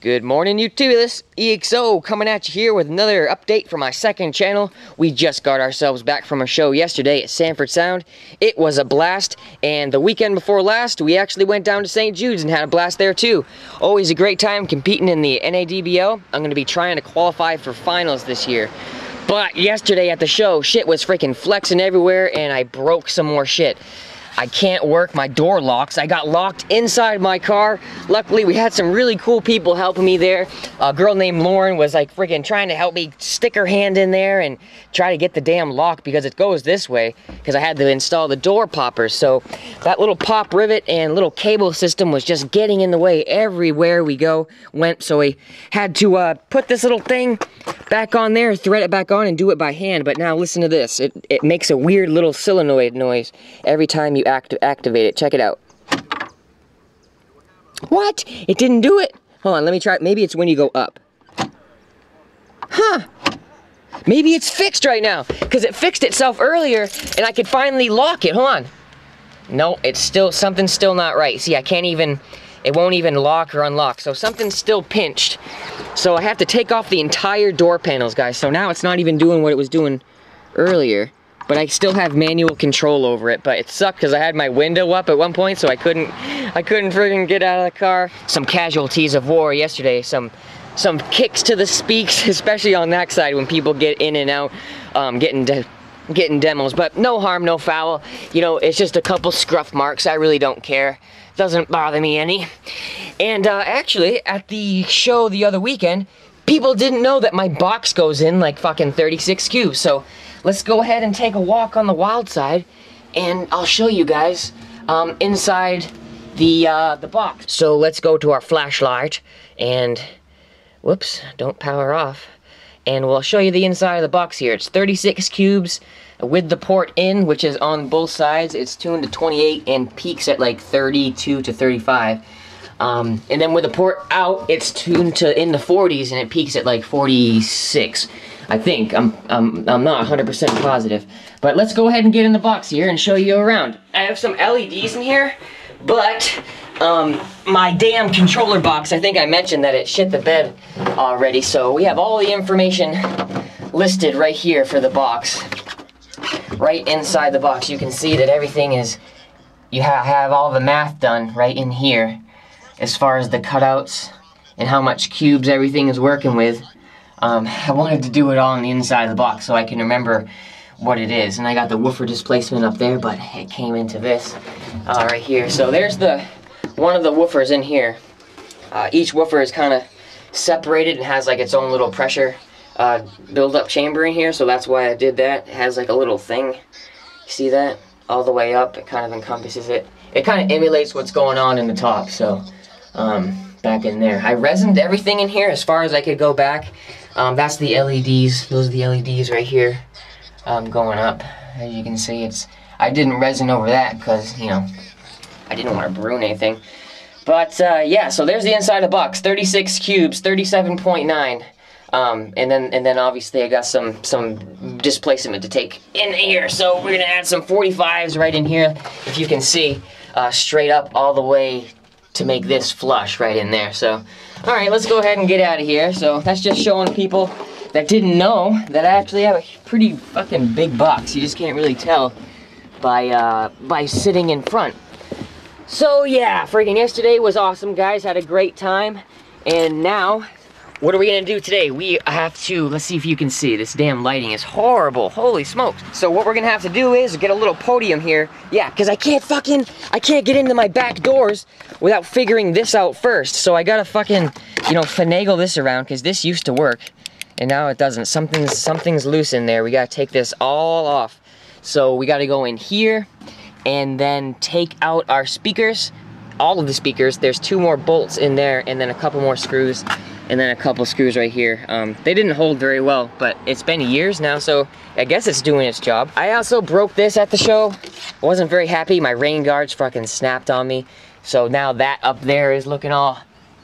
Good morning, YouTube. This EXO coming at you here with another update for my second channel. We just got ourselves back from a show yesterday at Sanford Sound. It was a blast, and the weekend before last, we actually went down to St. Jude's and had a blast there too. Always a great time competing in the NADBO. I'm going to be trying to qualify for finals this year. But yesterday at the show, shit was freaking flexing everywhere, and I broke some more shit. I can't work my door locks. I got locked inside my car. Luckily, we had some really cool people helping me there. A girl named Lauren was like freaking trying to help me stick her hand in there and try to get the damn lock because it goes this way because I had to install the door poppers. So that little pop rivet and little cable system was just getting in the way everywhere we go went. So we had to uh, put this little thing back on there, thread it back on and do it by hand. But now listen to this. It, it makes a weird little solenoid noise every time you act activate it. Check it out. What? It didn't do it? Hold on, let me try. Maybe it's when you go up. Huh. Maybe it's fixed right now, because it fixed itself earlier, and I could finally lock it. Hold on. No, it's still, something's still not right. See, I can't even, it won't even lock or unlock. So something's still pinched. So I have to take off the entire door panels, guys. So now it's not even doing what it was doing earlier but I still have manual control over it. But it sucked because I had my window up at one point, so I couldn't, I couldn't friggin' get out of the car. Some casualties of war yesterday. Some, some kicks to the speaks, especially on that side when people get in and out, um, getting getting demos. But no harm, no foul. You know, it's just a couple scruff marks. I really don't care. Doesn't bother me any. And uh, actually, at the show the other weekend, people didn't know that my box goes in like fucking 36 cubes. So let's go ahead and take a walk on the wild side and I'll show you guys um, inside the, uh, the box. So let's go to our flashlight and, whoops, don't power off. And we'll show you the inside of the box here. It's 36 cubes with the port in, which is on both sides. It's tuned to 28 and peaks at like 32 to 35. Um, and then with the port out, it's tuned to in the 40s and it peaks at like 46. I think. I'm, I'm, I'm not 100% positive. But let's go ahead and get in the box here and show you around. I have some LEDs in here, but um, my damn controller box, I think I mentioned that it shit the bed already, so we have all the information listed right here for the box. Right inside the box, you can see that everything is, you ha have all the math done right in here as far as the cutouts and how much cubes everything is working with. Um, I wanted to do it all on the inside of the box so I can remember what it is. And I got the woofer displacement up there, but it came into this uh, right here. So there's the one of the woofers in here. Uh, each woofer is kind of separated and has like its own little pressure uh, build-up chamber in here. So that's why I did that. It has like a little thing. See that? All the way up. It kind of encompasses it. It kind of emulates what's going on in the top. So um, back in there. I resined everything in here as far as I could go back. Um, that's the LEDs. Those are the LEDs right here um, going up. As you can see, it's I didn't resin over that because, you know, I didn't want to ruin anything. But, uh, yeah, so there's the inside of the box. 36 cubes, 37.9. Um, and then and then obviously I got some some displacement to take in here. So we're gonna add some 45s right in here, if you can see, uh, straight up all the way to make this flush right in there. So all right, let's go ahead and get out of here. So that's just showing people that didn't know that I actually have a pretty fucking big box. You just can't really tell by, uh, by sitting in front. So yeah, freaking yesterday was awesome, guys. Had a great time. And now what are we gonna do today? We have to, let's see if you can see, this damn lighting is horrible, holy smokes. So what we're gonna have to do is get a little podium here. Yeah, cause I can't fucking, I can't get into my back doors without figuring this out first. So I gotta fucking, you know, finagle this around cause this used to work and now it doesn't. Something's, something's loose in there. We gotta take this all off. So we gotta go in here and then take out our speakers, all of the speakers. There's two more bolts in there and then a couple more screws and then a couple screws right here. Um, they didn't hold very well, but it's been years now, so I guess it's doing its job. I also broke this at the show. I wasn't very happy. My rain guards fucking snapped on me. So now that up there is looking all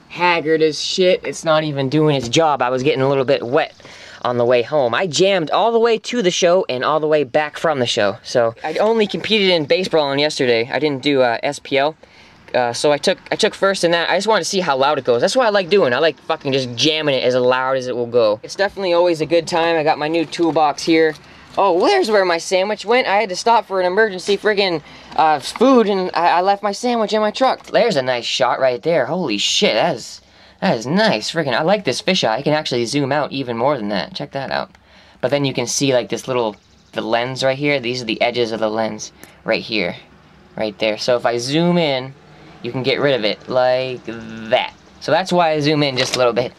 haggard as shit. It's not even doing its job. I was getting a little bit wet on the way home. I jammed all the way to the show and all the way back from the show. So I only competed in baseball on yesterday. I didn't do uh, SPL Uh, so I took I took first in that. I just wanted to see how loud it goes. That's what I like doing. I like fucking just jamming it as loud as it will go. It's definitely always a good time. I got my new toolbox here. Oh, there's where my sandwich went. I had to stop for an emergency friggin' uh, food, and I, I left my sandwich in my truck. There's a nice shot right there. Holy shit, that is that is nice. Friggin', I like this fisheye. I can actually zoom out even more than that. Check that out. But then you can see like this little the lens right here. These are the edges of the lens right here, right there. So if I zoom in, you can get rid of it like that. So that's why I zoom in just a little bit.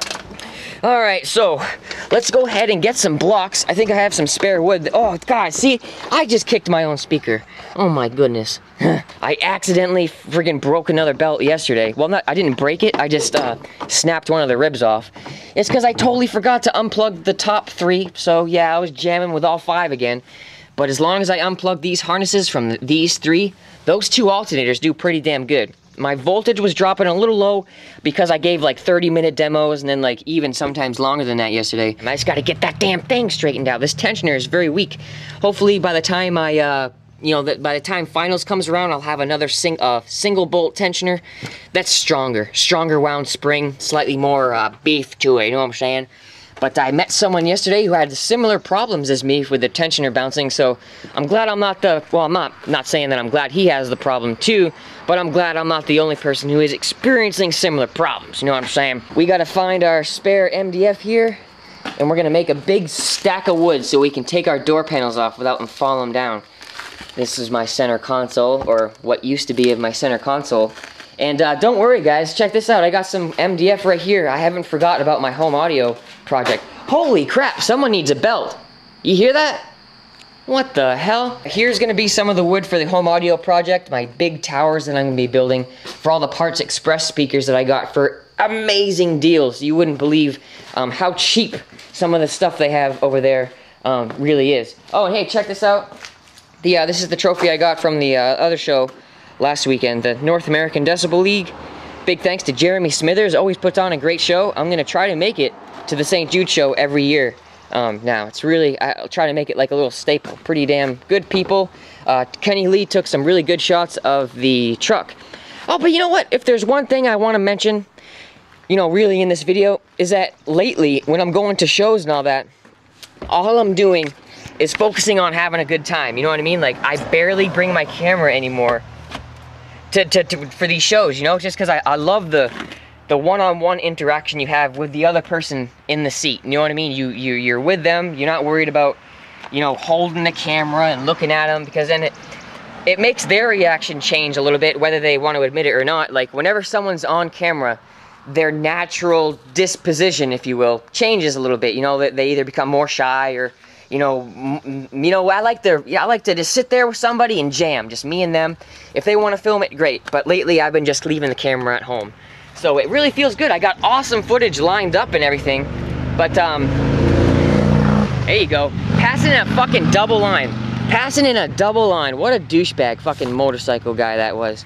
All right, so let's go ahead and get some blocks. I think I have some spare wood. Oh, God, see, I just kicked my own speaker. Oh, my goodness. I accidentally friggin' broke another belt yesterday. Well, not, I didn't break it. I just uh, snapped one of the ribs off. It's because I totally forgot to unplug the top three. So, yeah, I was jamming with all five again. But as long as I unplug these harnesses from these three, those two alternators do pretty damn good my voltage was dropping a little low because I gave like 30 minute demos and then like even sometimes longer than that yesterday. I just gotta get that damn thing straightened out. This tensioner is very weak. Hopefully by the time I, uh, you know, that by the time finals comes around, I'll have another sing uh, single bolt tensioner that's stronger. Stronger wound spring, slightly more uh, beef to it, you know what I'm saying? But I met someone yesterday who had similar problems as me with the tensioner bouncing, so I'm glad I'm not the, well, I'm not, not saying that I'm glad he has the problem too, but I'm glad I'm not the only person who is experiencing similar problems, you know what I'm saying? We gotta find our spare MDF here, and we're gonna make a big stack of wood so we can take our door panels off without them falling down. This is my center console, or what used to be of my center console. And uh, don't worry guys, check this out. I got some MDF right here. I haven't forgotten about my home audio project. Holy crap, someone needs a belt. You hear that? What the hell? Here's gonna be some of the wood for the home audio project, my big towers that I'm gonna be building for all the Parts Express speakers that I got for amazing deals. You wouldn't believe um, how cheap some of the stuff they have over there um, really is. Oh, and hey, check this out. The, uh, this is the trophy I got from the uh, other show last weekend, the North American Decibel League. Big thanks to Jeremy Smithers, always puts on a great show. I'm gonna try to make it to the St. Jude show every year. Um, now, it's really, I'll try to make it like a little staple. Pretty damn good people. Uh, Kenny Lee took some really good shots of the truck. Oh, but you know what? If there's one thing I want to mention, you know, really in this video, is that lately, when I'm going to shows and all that, all I'm doing is focusing on having a good time. You know what I mean? Like, I barely bring my camera anymore to, to, to for these shows, you know, just because I, I love the the one-on-one interaction you have with the other person in the seat. You know what I mean? You you you're with them. You're not worried about you know holding the camera and looking at them because then it it makes their reaction change a little bit whether they want to admit it or not. Like whenever someone's on camera, their natural disposition, if you will, changes a little bit. You know, that they either become more shy or you know, you know, I like to, yeah, I like to just sit there with somebody and jam, just me and them. If they want to film it, great. But lately, I've been just leaving the camera at home, so it really feels good. I got awesome footage lined up and everything, but um, there you go, passing in a fucking double line, passing in a double line. What a douchebag fucking motorcycle guy that was.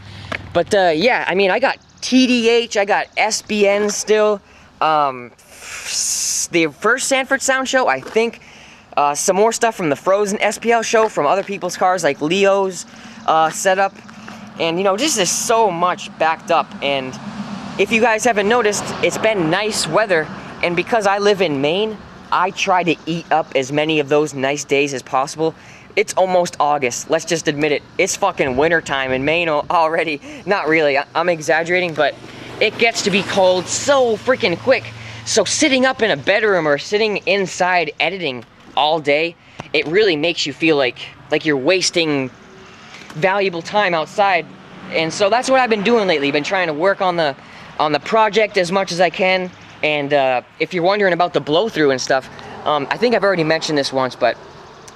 But uh, yeah, I mean, I got TDH, I got SBN still. Um, the first Sanford Sound Show, I think uh, some more stuff from the Frozen SPL show from other people's cars like Leo's uh, setup. And you know, just is so much backed up. And if you guys haven't noticed, it's been nice weather. And because I live in Maine, I try to eat up as many of those nice days as possible. It's almost August, let's just admit it. It's fucking winter time in Maine already. Not really, I'm exaggerating, but it gets to be cold so freaking quick. So sitting up in a bedroom or sitting inside editing all day, it really makes you feel like like you're wasting valuable time outside. And so that's what I've been doing lately. Been trying to work on the on the project as much as I can. And uh, if you're wondering about the blow through and stuff, um, I think I've already mentioned this once, but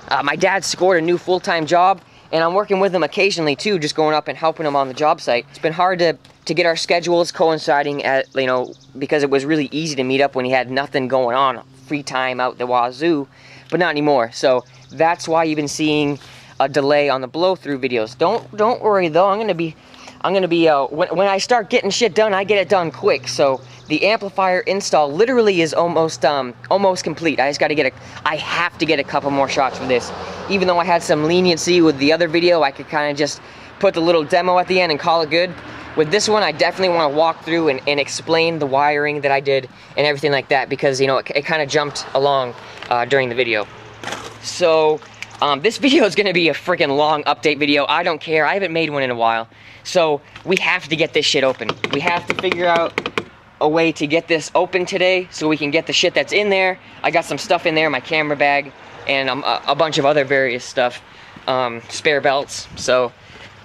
uh, my dad scored a new full-time job, and I'm working with him occasionally too, just going up and helping him on the job site. It's been hard to to get our schedules coinciding at you know because it was really easy to meet up when he had nothing going on, free time out the wazoo but not anymore. So that's why you've been seeing a delay on the blow through videos. Don't don't worry though. I'm gonna be I'm gonna be uh, when when I start getting shit done, I get it done quick. So the amplifier install literally is almost um almost complete. I just got to get a I have to get a couple more shots for this. Even though I had some leniency with the other video, I could kind of just put the little demo at the end and call it good. With this one, I definitely want to walk through and, and, explain the wiring that I did and everything like that because, you know, it, it kind of jumped along uh, during the video. So, um, this video is going to be a freaking long update video. I don't care. I haven't made one in a while. So, we have to get this shit open. We have to figure out a way to get this open today so we can get the shit that's in there. I got some stuff in there, my camera bag, and um, a, a, bunch of other various stuff, um, spare belts. So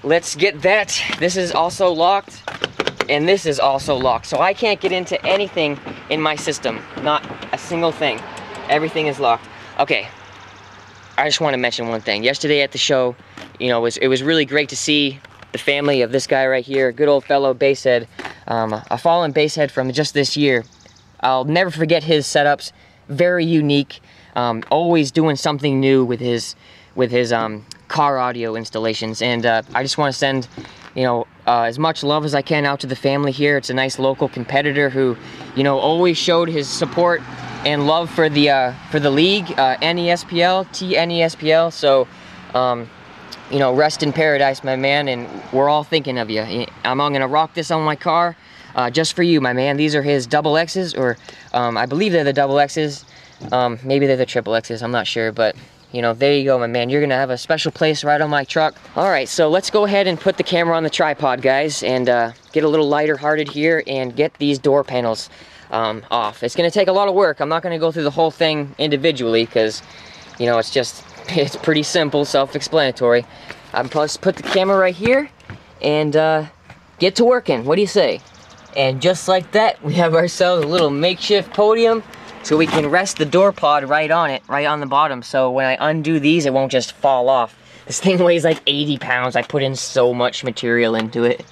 let's get that. This is also locked, and this is also locked. So I can't get into anything in my system, not a single thing. Everything is locked. Okay, I just want to mention one thing. Yesterday at the show, you know, it was, it was really great to see the family of this guy right here, good old fellow basshead, um, a fallen basshead from just this year. I'll never forget his setups, very unique, um, always doing something new with his with his um, car audio installations. And uh, I just want to send, you know, uh, as much love as I can out to the family here. It's a nice local competitor who, you know, always showed his support and love for the uh, for the league, uh, NESPL, TNESPL. So, um, you know, rest in paradise, my man, and we're all thinking of you. I'm gonna rock this on my car uh, just for you, my man. These are his double X's, or um, I believe they're the double X's. Um, maybe they're the triple X's, I'm not sure, but you know, there you go, my man. You're gonna have a special place right on my truck. All right, so let's go ahead and put the camera on the tripod, guys, and uh, get a little lighter hearted here and get these door panels um, off. It's gonna take a lot of work. I'm not gonna go through the whole thing individually because, you know, it's just, it's pretty simple, self-explanatory. I'm supposed to put the camera right here and uh, get to working. What do you say? And just like that, we have ourselves a little makeshift podium so we can rest the door pod right on it, right on the bottom. So when I undo these, it won't just fall off. This thing weighs like 80 pounds. I put in so much material into it.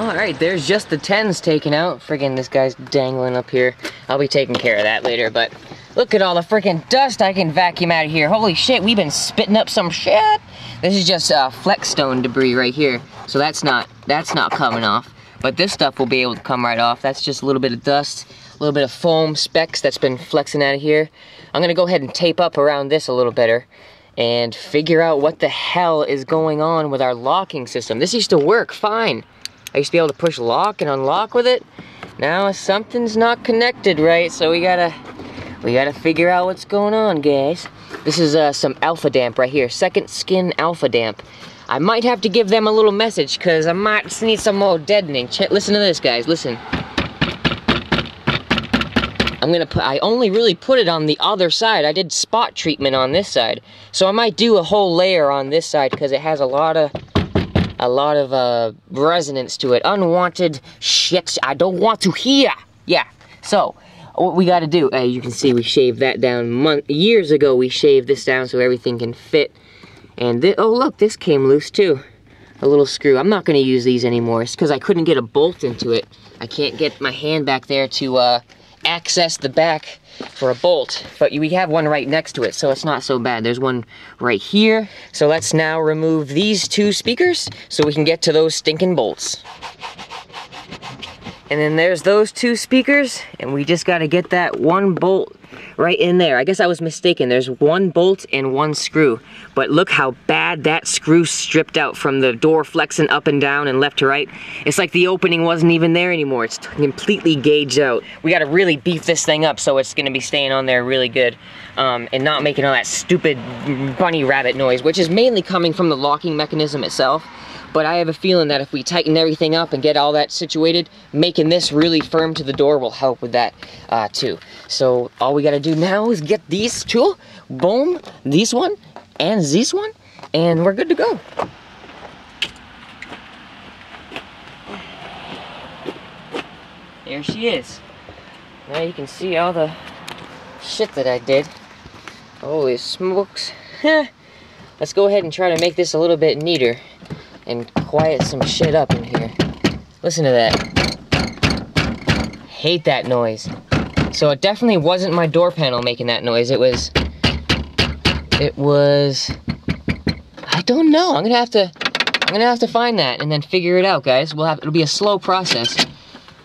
Alright, there's just the 10s taken out. Friggin' this guy's dangling up here. I'll be taking care of that later, but look at all the freaking dust I can vacuum out of here. Holy shit, we've been spitting up some shit. This is just uh, flexstone debris right here. So that's not, that's not coming off. But this stuff will be able to come right off. That's just a little bit of dust, a little bit of foam specks that's been flexing out of here. I'm gonna go ahead and tape up around this a little better and figure out what the hell is going on with our locking system. This used to work fine. I used to be able to push lock and unlock with it. Now something's not connected right, so we gotta we gotta figure out what's going on, guys. This is uh, some Alpha Damp right here, Second Skin Alpha Damp. I might have to give them a little message because I might need some more deadening. Ch listen to this, guys. Listen. I'm gonna put, I only really put it on the other side. I did spot treatment on this side. So I might do a whole layer on this side because it has a lot of, a lot of uh, resonance to it. Unwanted shit I don't want to hear. Yeah, so what we gotta do, uh, you can see we shaved that down month, years ago we shaved this down so everything can fit and oh look, this came loose too. A little screw. I'm not gonna use these anymore. It's because I couldn't get a bolt into it. I can't get my hand back there to uh, access the back for a bolt. But we have one right next to it, so it's not so bad. There's one right here. So let's now remove these two speakers so we can get to those stinking bolts. And then there's those two speakers, and we just gotta get that one bolt right in there. I guess I was mistaken. There's one bolt and one screw. But look how bad that screw stripped out from the door flexing up and down and left to right. It's like the opening wasn't even there anymore. It's completely gauged out. We gotta really beef this thing up so it's gonna be staying on there really good. Um, and not making all that stupid bunny rabbit noise, which is mainly coming from the locking mechanism itself. But I have a feeling that if we tighten everything up and get all that situated, making this really firm to the door will help with that uh, too. So all we gotta do now is get these two, boom, this one, and this one, and we're good to go. There she is. Now you can see all the shit that I did. Holy smokes. Let's go ahead and try to make this a little bit neater and quiet some shit up in here. Listen to that. Hate that noise. So it definitely wasn't my door panel making that noise. It was, it was, I don't know. I'm gonna have to, I'm gonna have to find that and then figure it out, guys. We'll have, it'll be a slow process.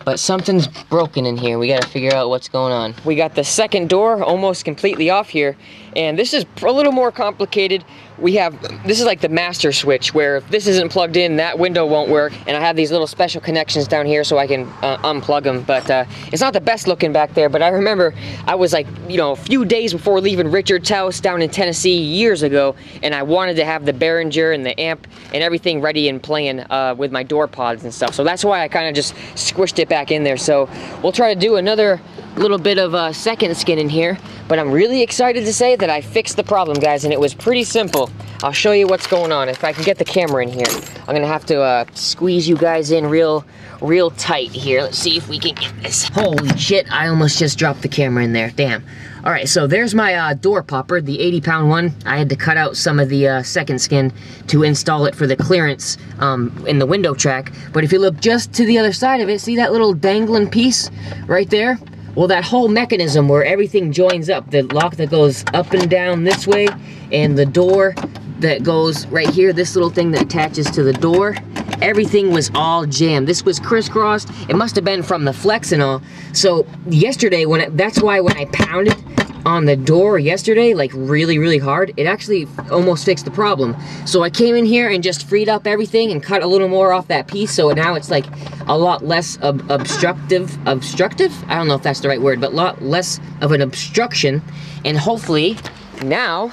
But something's broken in here. We gotta figure out what's going on. We got the second door almost completely off here. And this is a little more complicated. We have, this is like the master switch where if this isn't plugged in, that window won't work. And I have these little special connections down here so I can uh, unplug them. But uh, it's not the best looking back there, but I remember I was like, you know, a few days before leaving Richard's house down in Tennessee years ago, and I wanted to have the Behringer and the amp and everything ready and playing uh, with my door pods and stuff. So that's why I kind of just squished it back in there. So we'll try to do another little bit of a second skin in here, but I'm really excited to say that I fixed the problem, guys, and it was pretty simple. I'll show you what's going on. If I can get the camera in here, I'm gonna have to uh, squeeze you guys in real, real tight here. Let's see if we can get this. Holy shit, I almost just dropped the camera in there, damn. All right, so there's my uh, door popper, the 80 pound one. I had to cut out some of the uh, second skin to install it for the clearance um, in the window track. But if you look just to the other side of it, see that little dangling piece right there? Well, that whole mechanism where everything joins up, the lock that goes up and down this way, and the door that goes right here, this little thing that attaches to the door, everything was all jammed. This was crisscrossed. It must have been from the flex and all. So yesterday, when it, that's why when I pounded on the door yesterday, like really, really hard, it actually almost fixed the problem. So I came in here and just freed up everything and cut a little more off that piece, so now it's like a lot less ob obstructive, obstructive? I don't know if that's the right word, but a lot less of an obstruction, and hopefully, now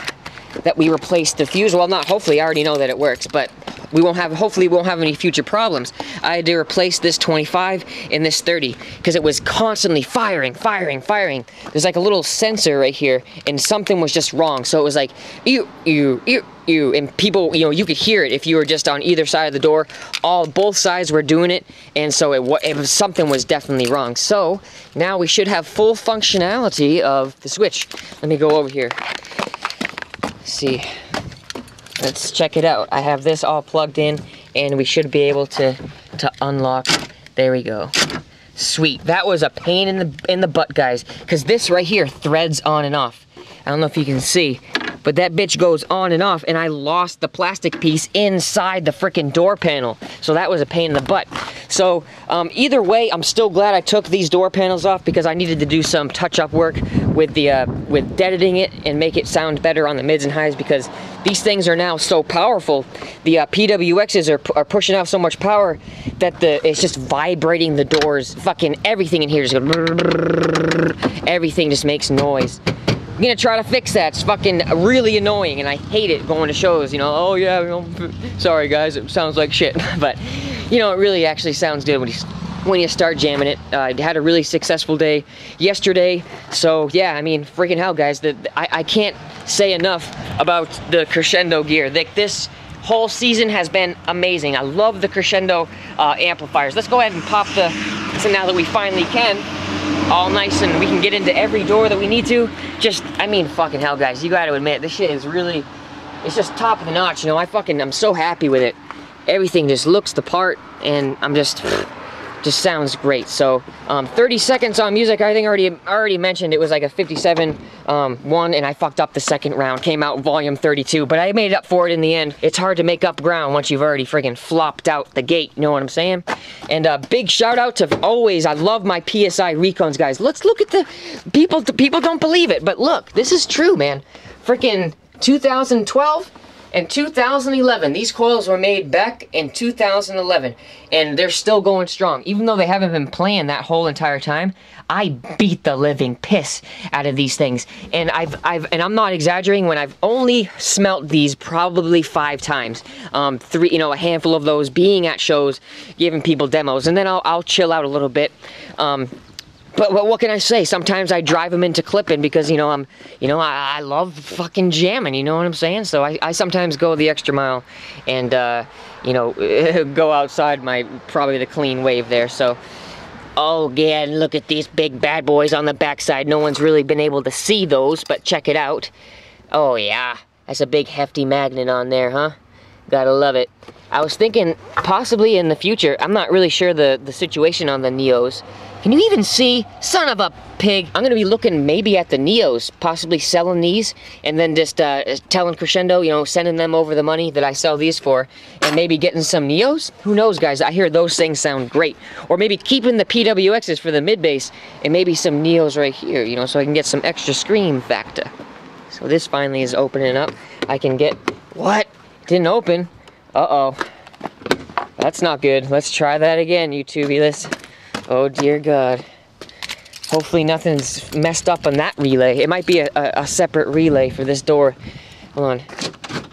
that we replaced the fuse, well not hopefully, I already know that it works, but we won't have, hopefully we won't have any future problems. I had to replace this 25 and this 30 because it was constantly firing, firing, firing. There's like a little sensor right here and something was just wrong. So it was like, ew, ew, ew, ew. And people, you know, you could hear it if you were just on either side of the door. All, both sides were doing it. And so it, it was, something was definitely wrong. So now we should have full functionality of the switch. Let me go over here. See. Let's check it out. I have this all plugged in and we should be able to, to unlock. There we go. Sweet. That was a pain in the in the butt, guys, because this right here threads on and off. I don't know if you can see, but that bitch goes on and off and I lost the plastic piece inside the freaking door panel. So that was a pain in the butt. So um, either way, I'm still glad I took these door panels off because I needed to do some touch-up work with the uh, with deadening it and make it sound better on the mids and highs because these things are now so powerful. The uh, PWXs are, are pushing out so much power that the it's just vibrating the doors. Fucking everything in here just goes, everything just makes noise. Gonna try to fix that. It's fucking really annoying and I hate it going to shows, you know, oh yeah, you know, sorry guys, it sounds like shit. but, you know, it really actually sounds good when you, when you start jamming it. Uh, I had a really successful day yesterday. So yeah, I mean, freaking hell guys, the, I, I can't say enough about the Crescendo gear. Like this whole season has been amazing. I love the Crescendo uh, amplifiers. Let's go ahead and pop the, so now that we finally can, all nice and we can get into every door that we need to. Just, I mean, fucking hell, guys, you gotta admit, this shit is really, it's just top of the notch, you know, I fucking, I'm so happy with it. Everything just looks the part, and I'm just, just sounds great. So, um, 30 seconds on music, I think I already, already mentioned it was like a 57 um, one, and I fucked up the second round, came out volume 32, but I made it up for it in the end. It's hard to make up ground once you've already freaking flopped out the gate, you know what I'm saying? And a uh, big shout out to always, I love my PSI Recones, guys. Let's look at the, people, people don't believe it, but look, this is true, man. Freaking 2012, in 2011. These coils were made back in 2011 and they're still going strong. Even though they haven't been playing that whole entire time, I beat the living piss out of these things. And I've, I've, and I'm not exaggerating when I've only smelt these probably five times. Um, three, you know, a handful of those being at shows, giving people demos, and then I'll, I'll chill out a little bit. Um, but, but, what can I say? Sometimes I drive them into clipping because, you know, I'm, you know, I, I love fucking jamming, you know what I'm saying? So I, I sometimes go the extra mile and, uh, you know, go outside my, probably the clean wave there. So, oh yeah, look at these big bad boys on the backside. No one's really been able to see those, but check it out. Oh yeah, that's a big hefty magnet on there, huh? Gotta love it. I was thinking possibly in the future, I'm not really sure the, the situation on the Neos, can you even see? Son of a pig. I'm gonna be looking maybe at the Neos, possibly selling these, and then just uh, telling Crescendo, you know, sending them over the money that I sell these for, and maybe getting some Neos? Who knows, guys? I hear those things sound great. Or maybe keeping the PWXs for the mid bass, and maybe some Neos right here, you know, so I can get some extra scream factor. So this finally is opening up. I can get, what? Didn't open. Uh-oh. That's not good. Let's try that again, YouTubulus. Oh dear God. Hopefully nothing's messed up on that relay. It might be a, a, a separate relay for this door. Hold on.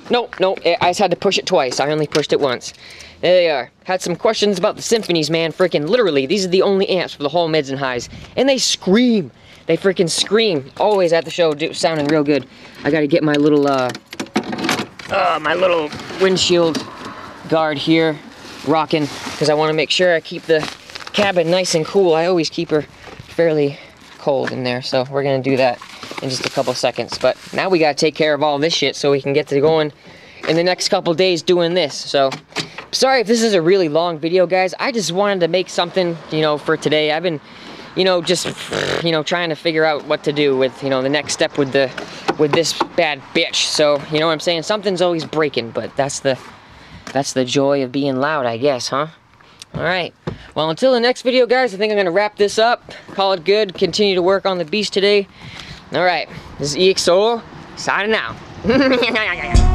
Nope, nope, I just had to push it twice. I only pushed it once. There they are. Had some questions about the symphonies, man. Freaking literally, these are the only amps for the whole mids and highs. And they scream. They freaking scream. Always at the show, sounding real good. I gotta get my little, uh, uh, my little windshield guard here rocking because I want to make sure I keep the cabin nice and cool. I always keep her fairly cold in there, so we're gonna do that in just a couple seconds. But now we gotta take care of all this shit so we can get to going in the next couple days doing this. So sorry if this is a really long video, guys. I just wanted to make something, you know, for today. I've been, you know, just, you know, trying to figure out what to do with, you know, the next step with the, with this bad bitch. So, you know what I'm saying? Something's always breaking, but that's the, that's the joy of being loud, I guess, huh? All right. Well, until the next video, guys, I think I'm going to wrap this up, call it good, continue to work on the beast today. All right. This is EXO signing out.